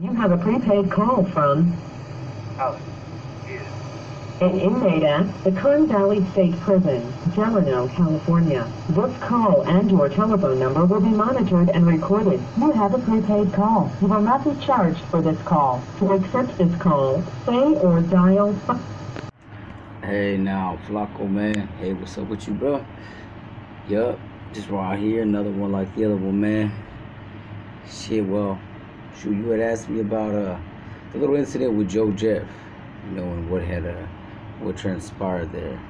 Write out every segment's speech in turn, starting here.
You have a prepaid call from oh, Alex. Is an inmate at the Kern Valley State Prison, Delano, California. This call and your telephone number will be monitored and recorded. You have a prepaid call. You will not be charged for this call. To accept this call, say or dial Hey now, Flacco man. Hey, what's up with you, bro? Yup, just right here, another one like the other one, man. Shit, well, shoot, you had asked me about uh the little incident with Joe Jeff, you know, and what had uh what transpired there.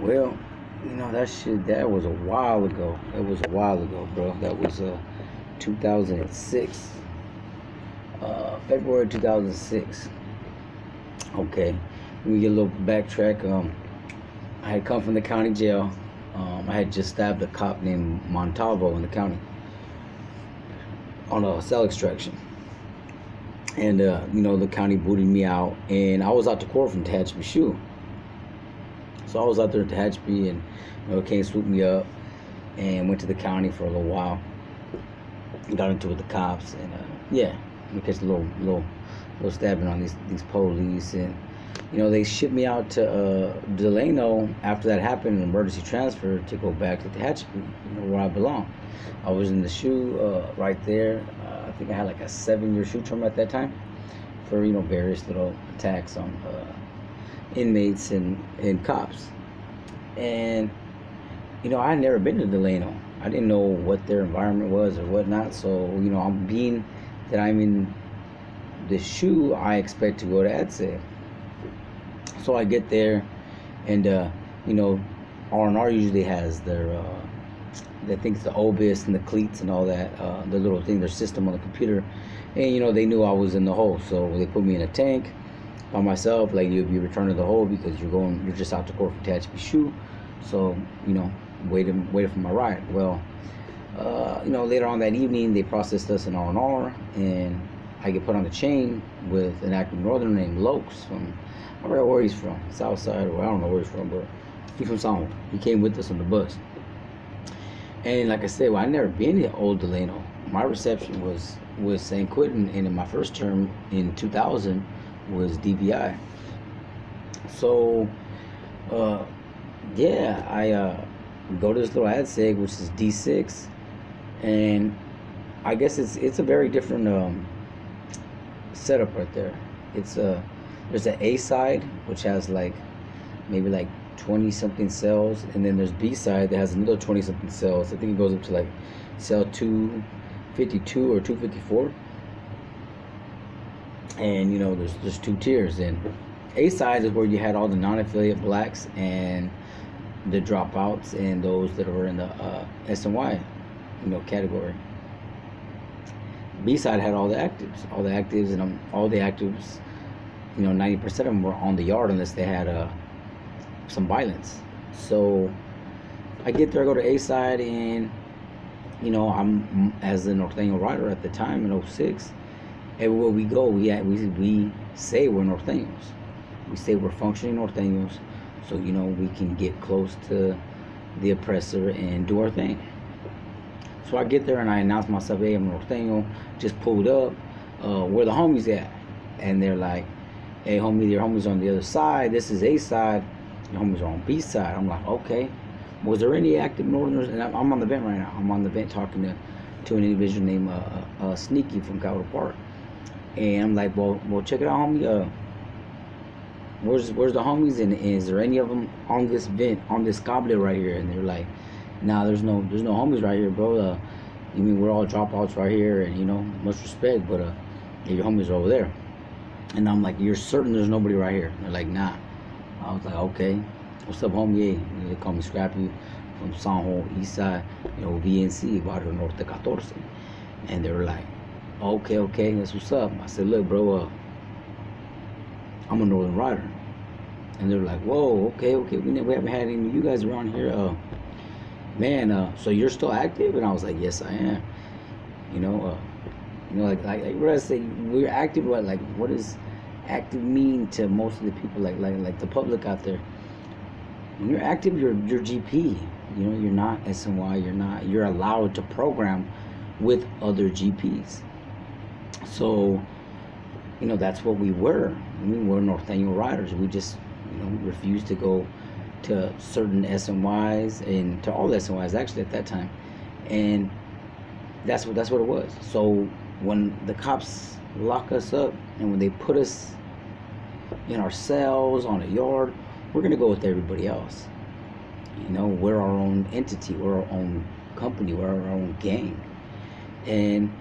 Well, you know that shit that was a while ago. That was a while ago, bro. That was uh 2006, uh February 2006. Okay, let me get a little backtrack. Um, I had come from the county jail. Um, I had just stabbed a cop named Montalvo in the county on a cell extraction. And, uh, you know, the county booted me out. And I was out to court from Tehachapi Shoe. So I was out there at Tehachapi and, you know, came swoop me up and went to the county for a little while. Got into it with the cops. And, uh, yeah, we catch a little, little, little stabbing on these, these police. And, you know, they shipped me out to uh, Delano after that happened, an emergency transfer to go back to Tehachapi, you know, where I belong. I was in the shoe uh, right there. Uh, I think I had like a seven-year shoe term at that time for you know various little attacks on uh, inmates and and cops. And you know, I had never been to Delano. I didn't know what their environment was or whatnot. So you know, I'm being that I'm in the shoe, I expect to go to ad seg. So I get there, and uh, you know, R and R usually has their, uh, I think it's the obis and the CLETS and all that, uh, the little thing, their system on the computer, and you know they knew I was in the hole, so they put me in a tank by myself. Like you'll be returned to the hole because you're going, you're just out to court for Tehachapi shoe, so you know, waiting, waiting for my ride. Well, uh, you know, later on that evening they processed us in R and R, and I get put on the chain with an active northerner named Lokes from I don't know where he's from, South Side, or I don't know where he's from, but he's from San He came with us on the bus. And like I said, well, I never been to Old Delano. My reception was was San Quentin, and in my first term in 2000 was DVI. So, uh, yeah, I uh, go to this little ad seg, which is D6, and I guess it's it's a very different um, setup right there. It's a there's an A side which has like maybe like 20 something cells and then there's B side that has another 20 something cells. I think it goes up to like cell 252 or 254 and you know there's there's two tiers and A side is where you had all the non-affiliate blacks and the dropouts and those that were in the uh, SNY you know category B side had all the actives all the actives and um, all the actives you know, 90% of them were on the yard unless they had uh, some violence. So I get there, I go to A side, and you know, I'm as a Norteño rider at the time in 06. Everywhere we go, we we we say we're Norteños. We say we're functioning Norteños, so you know we can get close to the oppressor and do our thing. So I get there and I announce myself, hey, I'm Norteño, just pulled up, uh, where the homies at? And they're like, hey homie, your homies on the other side. This is A side. Your homies are on B side. I'm like, okay. Was there any active Northerners? And I'm, I'm on the vent right now. I'm on the vent talking to, to an individual named uh, uh, uh, Sneaky from Capitol Park. And I'm like, well, well, check it out, homie. Uh, where's where's the homies? And is there any of them on this vent on this goblet right here? And they're like, nah, there's no there's no homies right here, bro. Uh, you mean we're all dropouts right here, and you know, much respect, but uh, your homies are over there. And I'm like, you're certain there's nobody right here? they're like, nah. I was like, okay. What's up, homie? Yeah, they call me Scrappy from San Juan East Side, you know, VNC, Barrio Norte 14. And they were like, okay, okay, that's what's up. I said, look, bro, uh, I'm a Northern Rider. And they're like, whoa, okay, okay, we, never, we haven't had any of you guys around here. Uh, man, uh, so you're still active? And I was like, yes, I am. You know, uh, you know, like, like, like what I say, we're active. What, like, what does active mean to most of the people, like, like, like the public out there? When you're active, you're, you're GP. You know, you're not SNY. You're not. You're allowed to program with other GPs. So, you know, that's what we were. We were Norteño riders. We just, you know, refused to go to certain SNYs and to all SNYs actually at that time. And that's what that's what it was. So when the cops lock us up and when they put us in our cells on a yard, we're gonna go with everybody else. You know, we're our own entity, we're our own company, we're our own gang. And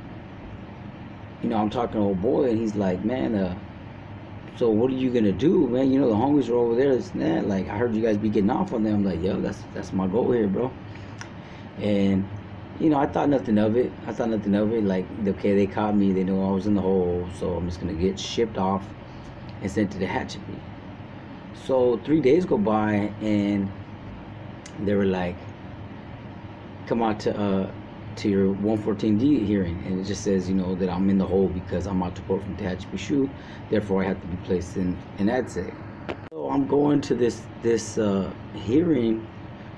you know, I'm talking to old boy and he's like, Man, uh, so what are you gonna do, man? You know the homies are over there, and that. Like I heard you guys be getting off on them. I'm like, yo, that's that's my goal here, bro. And you know, I thought nothing of it. I thought nothing of it. Like, okay, they caught me. They know I was in the hole, so I'm just gonna get shipped off and sent to the hatchery. So three days go by, and they were like, "Come out to uh to your 114D hearing," and it just says, you know, that I'm in the hole because I'm out to court from Tehachapi Shoe. Therefore, I have to be placed in an ADSEG. So I'm going to this this uh, hearing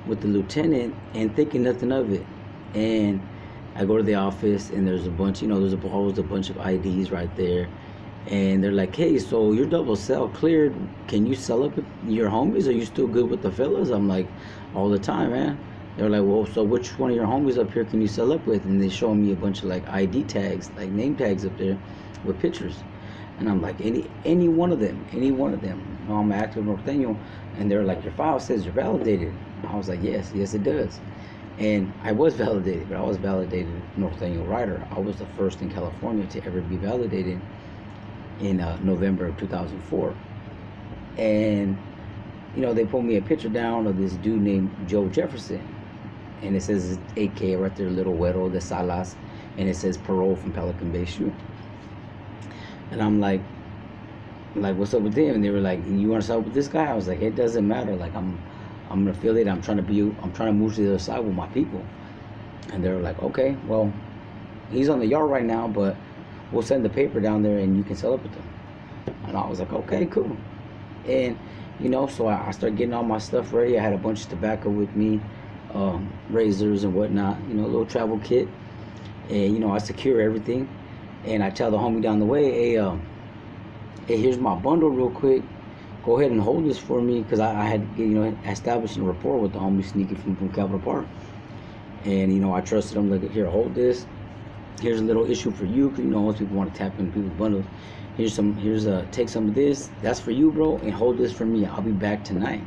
with the lieutenant and thinking nothing of it and I go to the office and there's a bunch, you know, there's a, always a bunch of IDs right there. And they're like, hey, so your double cell cleared. Can you sell up your homies? Are you still good with the fellas? I'm like, all the time, man. They're like, well, so which one of your homies up here can you sell up with? And they show me a bunch of like ID tags, like name tags up there with pictures. And I'm like, any any one of them, any one of them. You know, I'm active Norteño. And they're like, your file says you're validated. I was like, yes, yes, it does. And I was validated, but I was validated Norteño Rider. I was the first in California to ever be validated in uh, November of 2004. And, you know, they put me a picture down of this dude named Joe Jefferson. And it says AK right there, Little Güero de Salas. And it says parole from Pelican Bay Shoe. And I'm like, like, what's up with them? And they were like, you want to start with this guy? I was like, it doesn't matter. Like, I'm I'm an affiliate. I'm trying to be. I'm trying to move to the other side with my people. And they're like, okay, well, he's on the yard right now, but we'll send the paper down there and you can sell it with them. And I was like, okay, cool. And you know, so I, I started getting all my stuff ready. I had a bunch of tobacco with me, um, razors and whatnot. You know, a little travel kit. And you know, I secure everything. And I tell the homie down the way, hey, um, hey, here's my bundle real quick go ahead and hold this for me because I, I, had you know established a rapport with the homie Sneaky from, from Capitol Park, and you know I trusted him like here hold this. Here's a little issue for you because you know most people want to tap into people's bundles. Here's some here's a take some of this. That's for you, bro, and hold this for me. I'll be back tonight.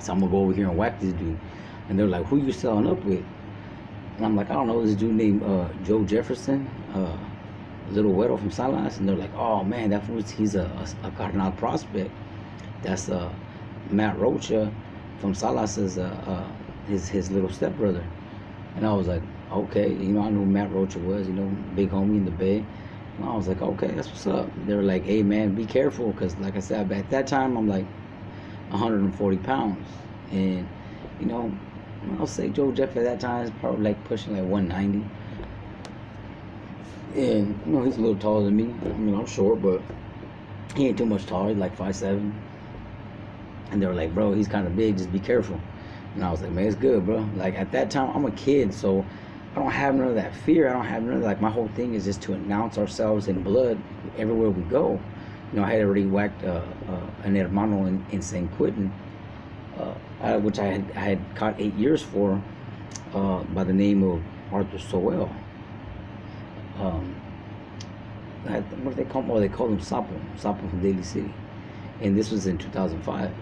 So I'm gonna go over here and whack this dude. And they're like, who you selling up with? And I'm like, I don't know, this dude named uh, Joe Jefferson. Uh, Little Güero from Salas, and they're like, "Oh man, that was he's a, a, a carnal prospect. That's uh, Matt Rocha from Salas is uh, uh, his his little stepbrother." And I was like, "Okay, you know, I knew Matt Rocha was, you know, big homie in the Bay." And I was like, "Okay, that's what's up." They were like, "Hey man, be careful, because like I said, at that time I'm like 140 pounds, and you know, I'll say Joe Jeff at that time is probably like pushing like 190." And you know, he's a little taller than me. I mean, I'm short, but he ain't too much taller. He's like 5'7. And they were like, bro, he's kind of big. Just be careful. And I was like, man, it's good, bro. Like at that time, I'm a kid, so I don't have none of that fear. I don't have none of like my whole thing is just to announce ourselves in blood everywhere we go. You know, I had already whacked uh, uh, an hermano in, in San Quentin, uh, which I had I had caught eight years for, uh, by the name of Arthur Sowell um, what do they call him? Oh, they call him Sapo, Sapo from Daly City. And this was in 2005.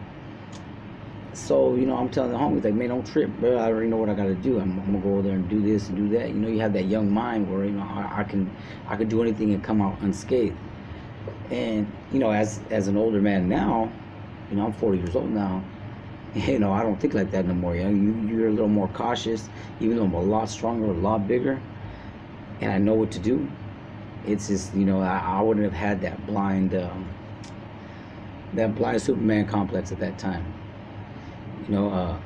So, you know, I'm telling the homies, like, man, don't trip, bro. I already know what I got to do. I'm, I'm going to go over there and do this and do that. You know, you have that young mind where, you know, I, I can I can do anything and come out unscathed. And, you know, as as an older man now, you know, I'm 40 years old now. You know, I don't think like that no more. You know, you, you're a little more cautious, even though I'm a lot stronger, a lot bigger and I know what to do. It's just you know I, I wouldn't have had that blind um, that blind Superman complex at that time. You know, uh,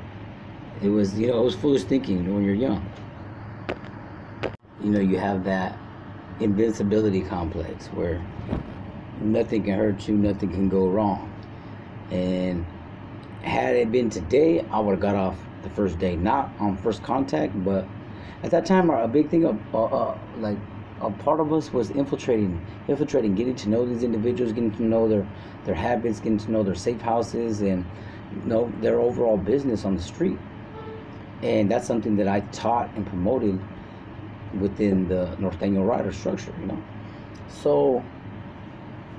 it was you know it was foolish thinking. You know, when you're young, you know you have that invincibility complex where nothing can hurt you, nothing can go wrong. And had it been today, I would have got off the first day, not on first contact, but at that time, a big thing of uh, uh, like a part of us was infiltrating, infiltrating, getting to know these individuals, getting to know their their habits, getting to know their safe houses, and you know their overall business on the street. And that's something that I taught and promoted within the Norteño Rider structure, you know. So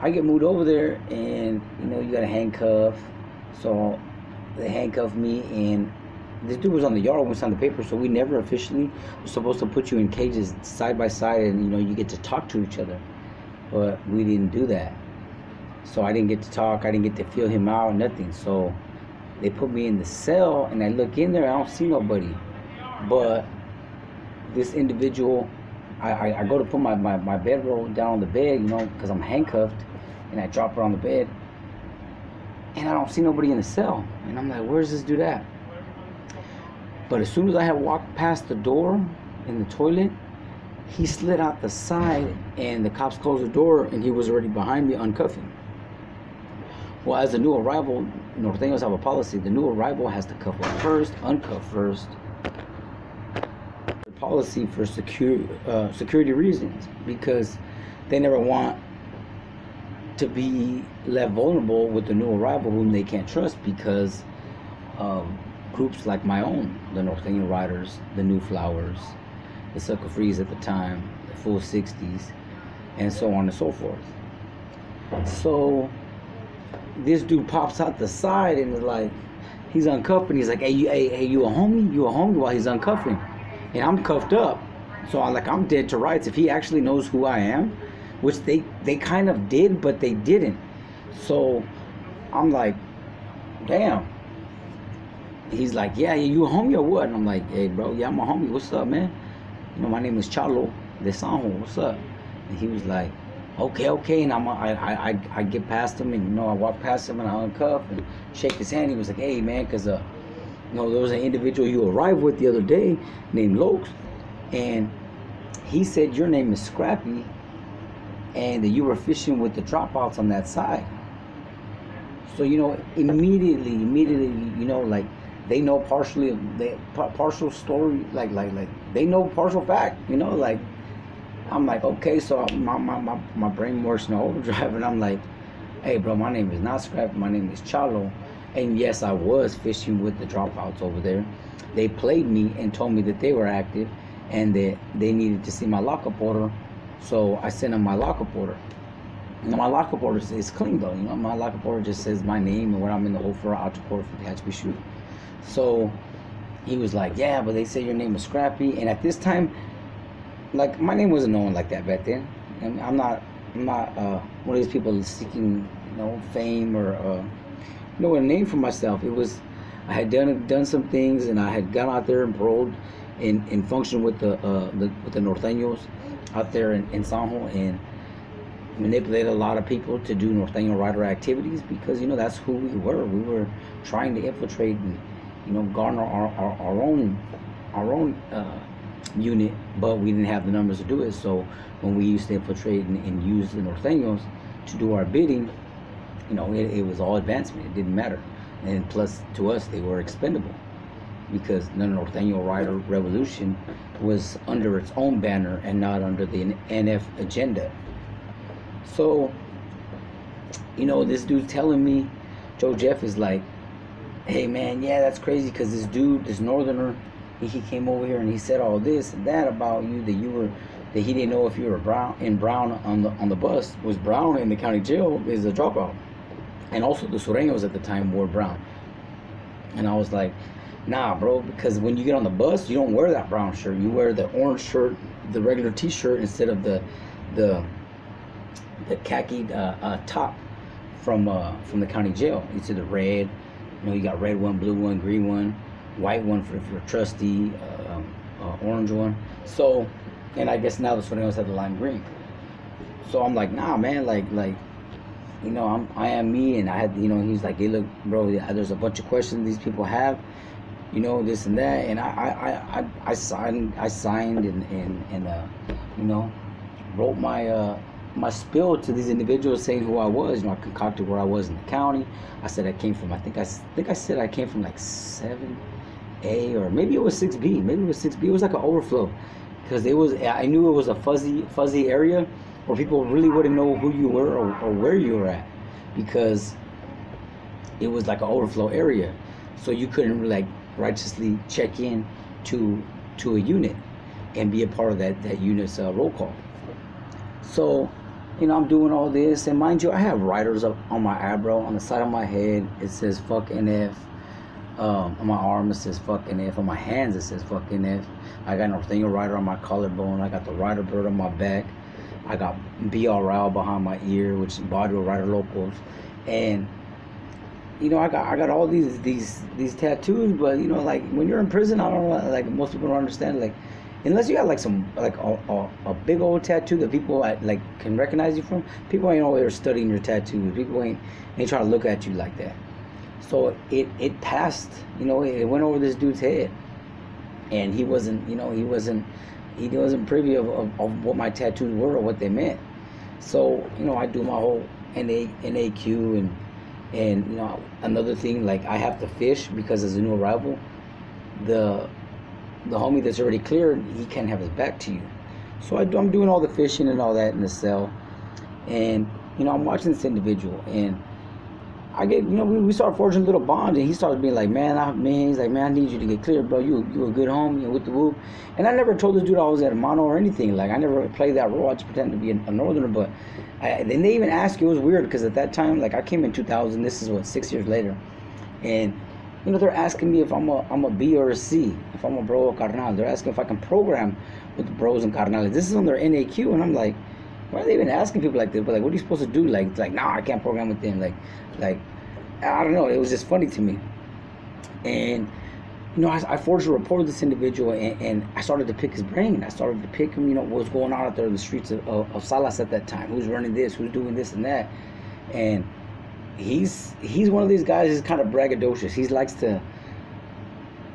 I get moved over there, and you know you got a handcuff. So they handcuffed me, and this dude was on the yard when we signed the paper, so we never officially were supposed to put you in cages side by side, and you know you get to talk to each other, but we didn't do that. So I didn't get to talk. I didn't get to feel him out. Nothing. So they put me in the cell, and I look in there. I don't see nobody, but this individual. I, I, I go to put my, my, my bedroll down on the bed, you know, because I'm handcuffed, and I drop her on the bed, and I don't see nobody in the cell. And I'm like, where's this dude at? But as soon as I had walked past the door in the toilet, he slid out the side, and the cops closed the door, and he was already behind me uncuffing. Well, as a new arrival, Norteños have a policy. The new arrival has to cuff up first, uncuff first. Policy for secure, uh, security reasons because they never want to be left vulnerable with the new arrival whom they can't trust because groups like my own, the Norteño Riders, the New Flowers, the Sucker Freeze at the time, the Full 60s, and so on and so forth. So this dude pops out the side and is like, he's uncuffing. He's like, hey, you, hey, hey, you a homie? You a homie? While he's uncuffing, and I'm cuffed up. So I'm like, I'm dead to rights. If he actually knows who I am, which they they kind of did, but they didn't. So I'm like, damn. He's like, yeah, you a homie or what? And I'm like, hey, bro, yeah, I'm a homie. What's up, man? You know, my name is Chalo de Sanjo. What's up? And he was like, okay, okay. And I'm, I, I, I, get past him, and you know, I walk past him, and I uncuff and shake his hand. He was like, hey, man, cause uh, you know, there was an individual you arrived with the other day named Lokes, and he said your name is Scrappy, and that you were fishing with the dropouts on that side. So you know, immediately, immediately, you know, like they know partially, they partial story, like like like they know partial fact. You know, like I'm like, okay, so my my my, my brain works in overdrive, and I'm like, hey, bro, my name is not Scrap, my name is Chalo, and yes, I was fishing with the dropouts over there. They played me and told me that they were active, and that they needed to see my lockup order, so I sent him my lockup order. Now, my lockup order is, clean though, you know. My lockup order just says my name and where I'm in the hole for out to court for the Tehachapi shoe. So he was like, "Yeah, but they say your name is Scrappy," and at this time, like my name wasn't known like that back then. And I'm not, I'm not uh, one of these people seeking, you know, fame or, uh, you know, a name for myself. It was, I had done done some things, and I had gone out there and paroled, and, and functioned with the, uh, the with the Norteños out there in, in Sanjo, and manipulated a lot of people to do Norteño rider activities because you know that's who we were. We were trying to infiltrate and you know garner our, our, our own our own uh, unit, but we didn't have the numbers to do it. So when we used to infiltrate and, and use the Norteños to do our bidding, you know, it, it was all advancement. It didn't matter. And plus, to us, they were expendable because the Norteño Rider Revolution was under its own banner and not under the NF agenda. So, you know, this dude telling me, Joe Jeff is like, hey man, yeah, that's crazy because this dude, this northerner, he, he came over here and he said all this and that about you that you were that he didn't know if you were brown in brown on the on the bus. Was brown in the county jail is a dropout, and also the Sureños at the time wore brown, and I was like, nah, bro, because when you get on the bus, you don't wear that brown shirt, you wear the orange shirt, the regular T-shirt instead of the the the khaki uh, uh, top from uh, from the county jail. It's either red, you know, you got red one, blue one, green one, white one for, for trustee, um, uh, orange one. So, and I guess now the Sureños have the lime green. So I'm like, nah, man, like like, you know, I'm I am me, and I had, you know, he's like, hey, look, bro, there's a bunch of questions these people have. You know this and that, and I I, I, I, I signed I signed and and, and uh, you know wrote my uh, my spill to these individuals saying who I was. You know, I concocted where I was in the county. I said I came from. I think I think I said I came from like seven A or maybe it was six B. Maybe it was six B. It was like an overflow because it was I knew it was a fuzzy fuzzy area where people really wouldn't know who you were or, or where you were at because it was like an overflow area, so you couldn't like righteously check in to to a unit and be a part of that that unit's uh, roll call. So, you know, I'm doing all this, and mind you, I have writers up on my eyebrow, on the side of my head. It says "fuck NF." Um, on my arm it says "fuck NF." On my hands it says "fuck NF." I got Norteño Rider on my collarbone. I got the Rider Bird on my back. I got BRL behind my ear, which is Barrio Rider Locals, and you know, I got I got all these these these tattoos, but you know, like when you're in prison, I don't know, like most people don't understand, like unless you got like some like a, a, a big old tattoo that people uh, like can recognize you from, people ain't there studying your tattoos. People ain't ain't trying to look at you like that. So it it passed, you know, it went over this dude's head, and he wasn't, you know, he wasn't he wasn't privy of, of, of what my tattoos were or what they meant. So you know, I do my whole NA NAQ and and you know another thing like I have to fish because as a new arrival, the the homie that's already cleared he can't have his back to you. So I, I'm doing all the fishing and all that in the cell, and you know I'm watching this individual. And I get, you know, we, we start forging little bond, and he starts being like, man, I, man, he's like, man, I need you to get clear, bro. You, you a good homie, with the whoop. And I never told this dude I was at a mono or anything. Like, I never played that role. I just pretended to be a, northerner. But, and they even asked, it was weird because at that time, like, I came in 2000. This is what six years later, and you know, they're asking me if I'm a I'm a B or a C, if I'm a bro or carnal. They're asking if I can program with the bros and carnales. This is on their NAQ, and I'm like, why are they even asking people like this? But like, what are you supposed to do? Like, like, nah, I can't program with them. Like, like, I don't know. It was just funny to me. And you know, I, I forged a report with this individual, and, and, I started to pick his brain. I started to pick him. You know, what's going on out there in the streets of, of, of Salas at that time? Who's running this? Who's doing this and that? And he's he's one of these guys. He's kind of braggadocious. He likes to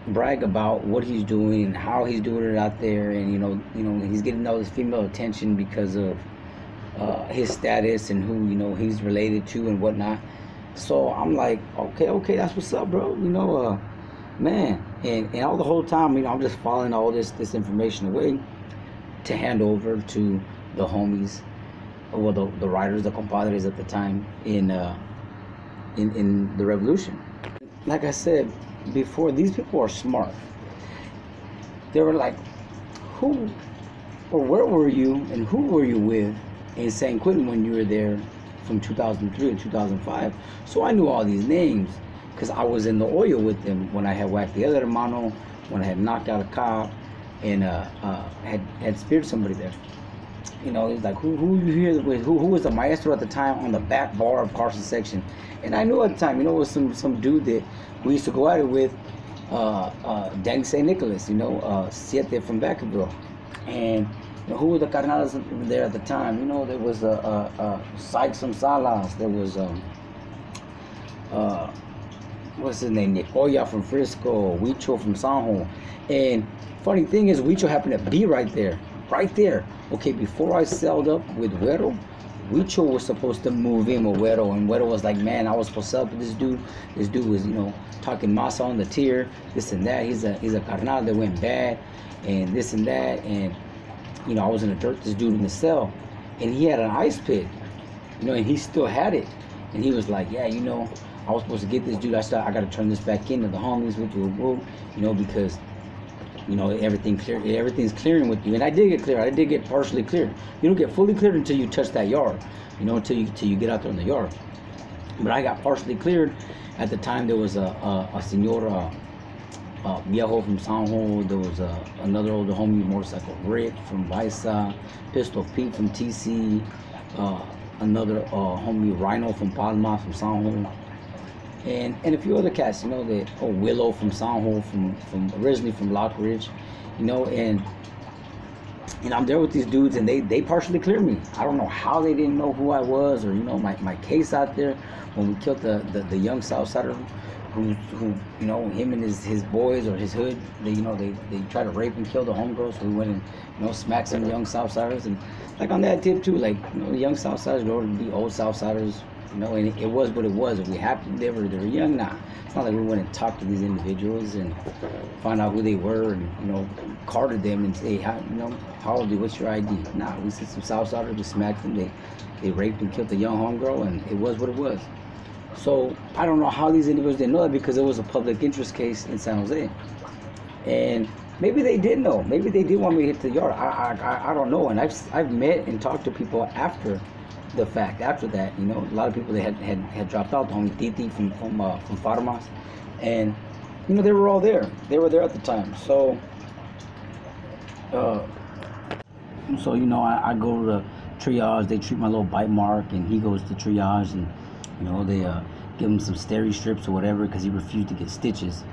brag about what he's doing and how he's doing it out there, and you know, you know, he's getting all this female attention because of uh, his status and who you know he's related to and whatnot. So I'm like, okay, okay, that's what's up, bro. You know, uh, man, and and all the whole time, you know, I'm just following all this this information away to hand over to the homies, well, the the riders, the compadres at the time in uh, in in the revolution. Like I said before, these people are smart. They were like, who or where were you and who were you with in San Quentin when you were there from 2003 to 2005. So I knew all these names because I was in the oil with them when I had whacked the other hermano, when I had knocked out a cop, and uh, uh, had had speared somebody there. You know, he's like, who who you here with? Who who was the maestro at the time on the back bar of Carson section? And I knew at the time, you know, it was some some dude that we used to go at it with, uh, uh, Danny St. Nicholas, you know, uh, Siete from Vacaville, and know, who were the carnales there at the time? You know, there was a uh, uh, uh, Sykes from Salas. There was um, uh, what's his name? Nicoya from Frisco. Huicho from San Juan. And funny thing is, Huicho happened to be right there, right there. Okay, before I sailed up with Güero, Huicho was supposed to move in with Güero, and Güero was like, man, I was supposed to help this dude. This dude was, you know, talking masa on the tier, this and that. He's a he's a carnal that went bad, and this and that, and you know, I was in the dirt, this dude in the cell, and he had an ice pick, you know, and he still had it. And he was like, yeah, you know, I was supposed to get this dude. I said, I got to turn this back into the homies with you, you know, because, you know, everything clear, everything's clearing with you. And I did get clear. I did get partially cleared. You don't get fully cleared until you touch that yard, you know, until you, until you get out there in the yard. But I got partially cleared. At the time, there was a, a, a senora, uh, Viejo from San Juan. There was uh, another older homie motorcycle, Rick from Visa, Pistol Pete from TC, uh, another uh, homie Rhino from Palma from San Juan, and and a few other cats. You know that oh Willow from San Juan, from from originally from Lockridge, you know, and and I'm there with these dudes, and they they partially cleared me. I don't know how they didn't know who I was, or you know my, my case out there when we killed the the, the young Southsider who who you know him and his his boys or his hood they you know they they try to rape and kill the homegirls we went and you know smack some young Southsiders. And like on that tip too like you know young Southsiders go to be old Southsiders you know and it, was what it was. If we happened they were they were young nah. It's not like we went and talked to these individuals and find out who they were and you know carded them and say how you know how old you what's your ID nah we see some Southsiders just smacked them. They they raped and killed the young homegirl and it was what it was. So I don't know how these individuals didn't know that because it was a public interest case in San Jose, and maybe they did know. Maybe they did want me to hit the yard. I I, I don't know. And I've I've met and talked to people after the fact. After that, you know, a lot of people they had had, had dropped out. The homie Titi from from uh, from Farmas, and you know they were all there. They were there at the time. So. Uh, so you know, I, I go to triage. They treat my little bite mark, and he goes to triage, and you know they uh, give him some steri strips or whatever because he refused to get stitches,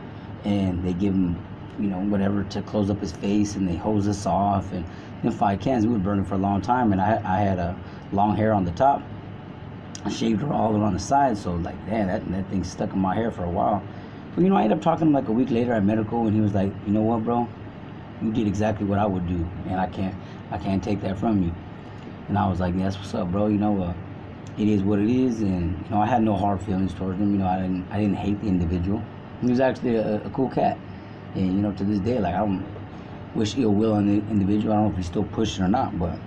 and they give him you know whatever to close up his face, and they hose us off, and then five cans. We were burning for a long time, and I I had a long hair on the top. I shaved her all around the side, so like, man, that that thing stuck in my hair for a while. But you know, I ended up talking to him like a week later at medical, and he was like, you know what, bro, you did exactly what I would do, and I can't I can't take that from you. And I was like, that's what's up, bro. You know, uh, it is what it is, and you know, I had no hard feelings towards him. You know, I didn't, I didn't hate the individual. He was actually a, a cool cat, and you know, to this day, like I don't wish ill will on the individual. I don't know if he's still pushing or not, but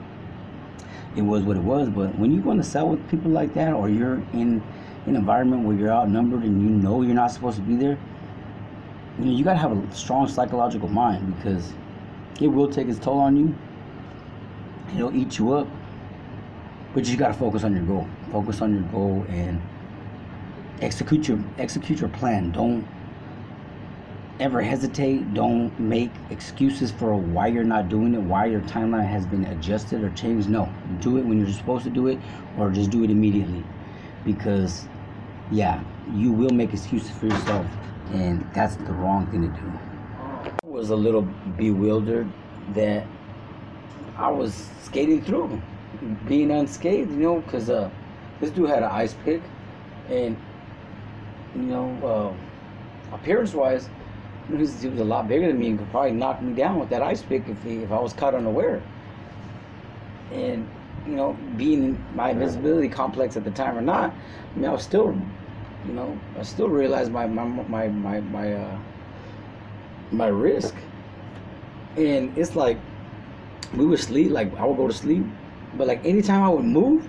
it was what it was. But when you go in the cell with people like that, or you're in an environment where you're outnumbered and you know you're not supposed to be there, you know, you gotta have a strong psychological mind because it will take its toll on you. It'll eat you up but you got to focus on your goal. Focus on your goal and execute your execute your plan. Don't ever hesitate. Don't make excuses for why you're not doing it why your timeline has been adjusted or changed. No do it when you're supposed to do it or just do it immediately. Because yeah you will make excuses for yourself and that's the wrong thing to do. I was a little bewildered that I was skating through being unscathed, you know, because uh, this dude had an ice pick, and you know, uh, appearance-wise, he was, he was a lot bigger than me and could probably knock me down with that ice pick if he, if I was caught unaware. And you know, being my invisibility complex at the time or not, I mean, I was still, you know, I still realized my my my my my uh, my risk. And it's like we would sleep, like I would go to sleep but like anytime I would move,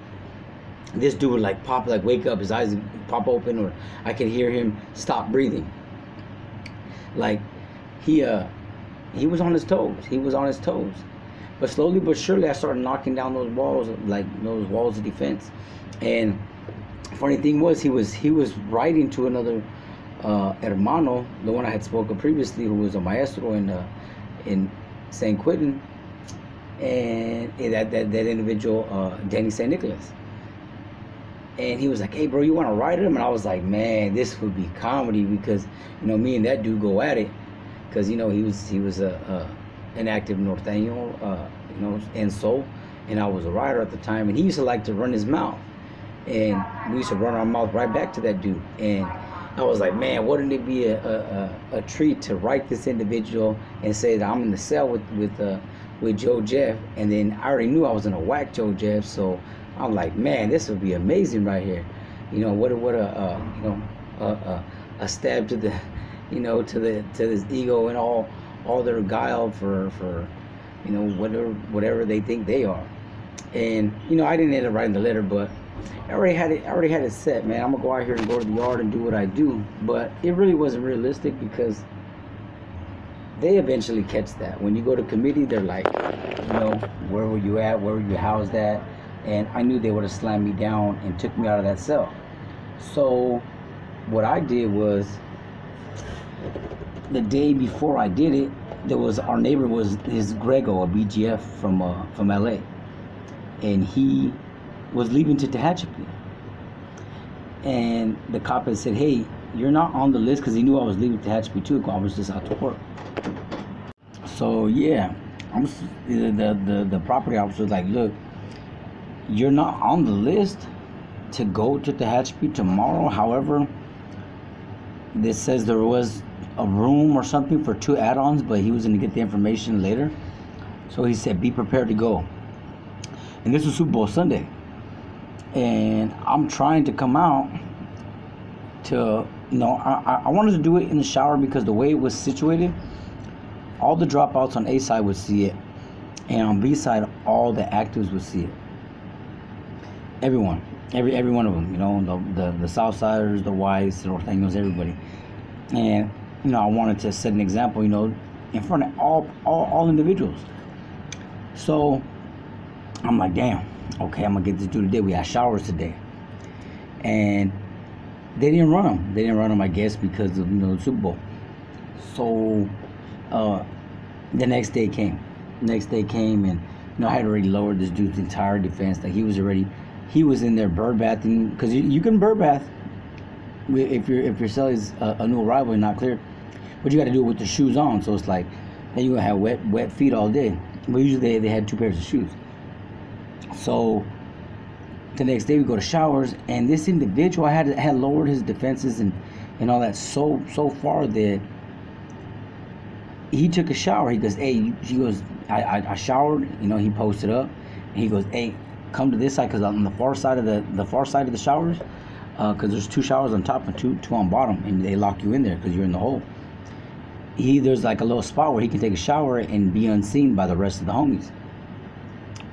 this dude would like pop, like wake up, his eyes would pop open, or I could hear him stop breathing. Like he uh he was on his toes. He was on his toes. But slowly but surely I started knocking down those walls, like those walls of defense. And funny thing was he was he was writing to another uh, hermano, the one I had spoken previously, who was a maestro in uh, in San Quentin, and that that, that individual, uh, Danny St. Nicholas. And he was like, "Hey, bro, you want to write him?" And I was like, "Man, this would be comedy because you know me and that dude go at it because you know he was he was a, a an active norteño, uh, you know, and so, and I was a rider at the time, and he used to like to run his mouth, and we used to run our mouth right back to that dude, and I was like, man, wouldn't it be a, a, a, treat to write this individual and say that I'm in the cell with with uh, with Joe Jeff, and then I already knew I was gonna whack Joe Jeff, so I'm like, man, this would be amazing right here. You know, what a what a uh, you know a, a, a stab to the you know to the to this ego and all all their guile for for you know whatever whatever they think they are. And you know, I didn't end up writing the letter, but I already had it. I already had it set, man. I'm gonna go out here and go to the yard and do what I do. But it really wasn't realistic because they eventually catch that. When you go to committee, they're like, you know, where were you at? Where were you housed at? And I knew they would have slammed me down and took me out of that cell. So what I did was the day before I did it, there was our neighbor was his Grego, a BGF from uh, from LA, and he was leaving to Tehachapi. And the cop had said, "Hey, you're not on the list," because he knew I was leaving Tehachapi too. I was just out to work. So yeah, I'm the, the the property officer was like, look, you're not on the list to go to Tehachapi tomorrow. However, this says there was a room or something for two add-ons, but he was gonna get the information later. So he said, "Be prepared to go." And this was Super Bowl Sunday, and I'm trying to come out to you know I- I wanted to do it in the shower because the way it was situated, all the dropouts on A side would see it, and on B side all the actors would see it. Everyone, every every one of them, you know, the the, the Southsiders, the Whites, the Norteños, everybody, and you know I wanted to set an example, you know, in front of all all, all individuals. So I'm like, damn, okay, I'm gonna get this dude today. We had showers today, and they didn't run them. They didn't run them, I guess, because of you know the Super Bowl. So uh, the next day came. Next day came, and you know I had already lowered this dude's entire defense. Like he was already, he was in there bird bathing because you, you can bird bath if you're if your cell is a, a new arrival and not clear, but you got to do it with the shoes on. So it's like then you gonna have wet wet feet all day. But usually they, they had two pairs of shoes. So the next day we go to showers, and this individual had had lowered his defenses and and all that so so far that he took a shower. He goes, "Hey," he goes, "I I, I showered." You know, he posted up, he goes, "Hey, come to this side because on the far side of the the far side of the showers, because there's two showers on top and two two on bottom, and they lock you in there because you're in the hole." He there's like a little spot where he can take a shower and be unseen by the rest of the homies,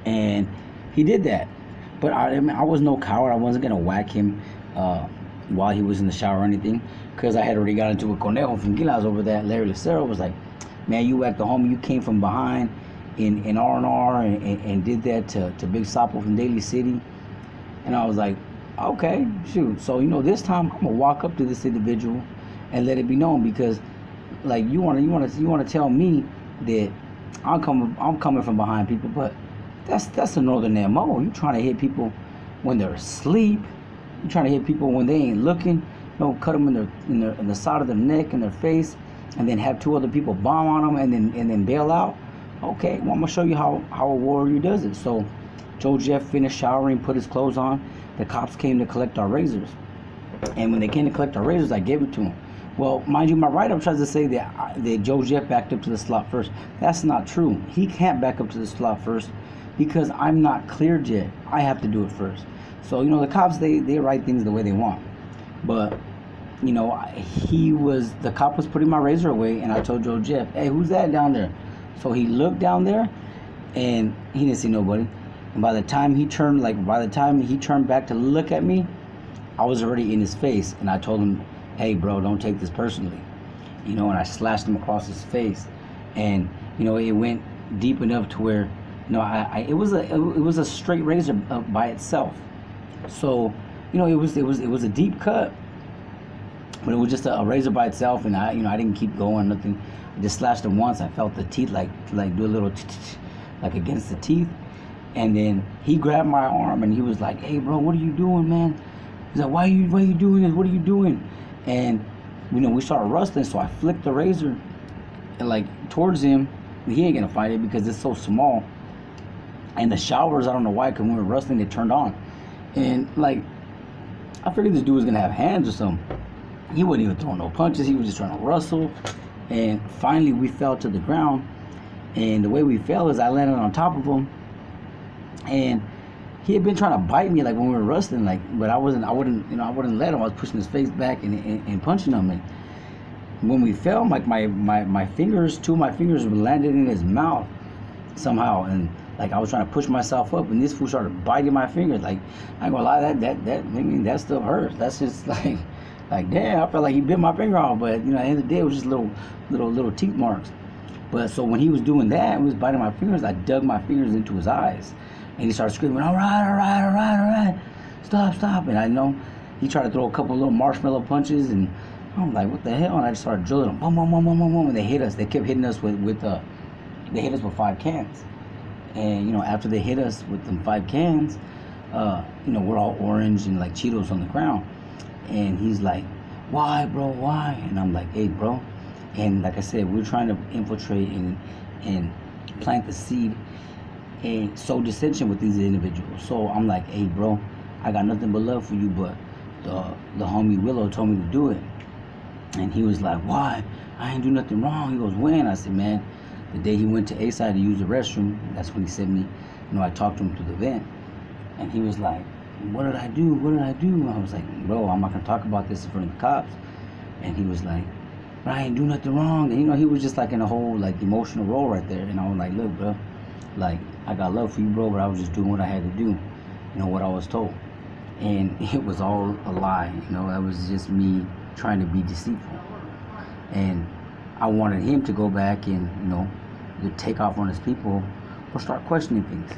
and he did that. But I, I, mean, I was no coward. I wasn't gonna whack him uh, while he was in the shower or anything, because I had already got into a conejo from Gilas over there. Larry Lucero was like, "Man, you at the home, You came from behind in in R and R and did that to to Big Sapo from Daly City." And I was like, "Okay, shoot." So you know, this time I'm gonna walk up to this individual and let it be known because, like, you wanna you wanna you wanna tell me that I'm coming I'm coming from behind people, but that's that's a northern MO. You trying to hit people when they're asleep. You trying to hit people when they ain't looking. You know, cut them in their in their in the side of their neck and their face, and then have two other people bomb on them and then and then bail out. Okay, well I'm gonna show you how how a warrior does it. So, Joe Jeff finished showering, put his clothes on. The cops came to collect our razors, and when they came to collect our razors, I gave it to them. Well, mind you, my write-up tries to say that I- that Joe Jeff backed up to the slot first. That's not true. He can't back up to the slot first because I'm not cleared yet. I have to do it first. So you know, the cops they they write things the way they want, but you know, he was the cop was putting my razor away, and I told Joe Jeff, "Hey, who's that down there?" So he looked down there, and he didn't see nobody. And by the time he turned, like by the time he turned back to look at me, I was already in his face, and I told him, "Hey, bro, don't take this personally," you know. And I slashed him across his face, and you know, it went deep enough to where, you know, I, I it was a it was a straight razor uh, by itself. So, you know, it was it was it was a deep cut, but it was just a, a razor by itself, and I you know I didn't keep going, nothing. I just slashed it once. I felt the teeth like like do a little like against the teeth, and then he grabbed my arm and he was like, "Hey, bro, what are you doing, man?" He's like, "Why are you why are you doing this? What are you doing?" And you know we started rustling, so I flicked the razor and like towards him. He ain't gonna fight it because it's so small. And the showers, I don't know why, because when we were rustling, they turned on. And like, I figured this dude was gonna have hands or something. He wasn't even throwing no punches. He was just trying to wrestle. And finally, we fell to the ground. And the way we fell is I landed on top of him. And he had been trying to bite me like when we were wrestling, like, but I wasn't. I wouldn't, you know, I wouldn't let him. I was pushing his face back and, and, and punching him. And when we fell, like my, my my fingers, two of my fingers landed in his mouth somehow, and like I was trying to push myself up, and this fool started biting my fingers. Like I ain't gonna lie, that that that I mean that still hurts. That's just like like damn, I felt like he bit my finger off, but you know at the end of the day it was just little little little teeth marks. But so when he was doing that, he was biting my fingers. I dug my fingers into his eyes, and he started screaming, "All right, all right, all right, all right, stop, stop!" And I know he tried to throw a couple little marshmallow punches, and I'm like, "What the hell?" And I just started drilling them, boom, boom, boom, boom, boom, boom, and they hit us. They kept hitting us with with uh, they hit us with five cans, and you know after they hit us with them five cans, uh, you know we're all orange and like Cheetos on the ground, and he's like, "Why, bro? Why?" And I'm like, "Hey, bro." And like I said, we're trying to infiltrate and and plant the seed and sow dissension with these individuals. So I'm like, hey, bro, I got nothing but love for you, but the the homie Willow told me to do it. And he was like, Why? I ain't do nothing wrong. He goes, When? I said, Man, the day he went to A side to use the restroom, that's when he sent me, you know, I talked to him through the vent. And he was like, What did I do? What did I do? I was like, Bro, I'm not gonna talk about this in front of the cops. And he was like, But I ain't do nothing wrong. And you know, he was just like in a whole like emotional role right there. And I was like, Look, bro, like I got love for you, bro, but I was just doing what I had to do, you know, what I was told. And it was all a lie, you know, that was just me trying to be deceitful. And I wanted him to go back and, you know, either take off on his people or start questioning things.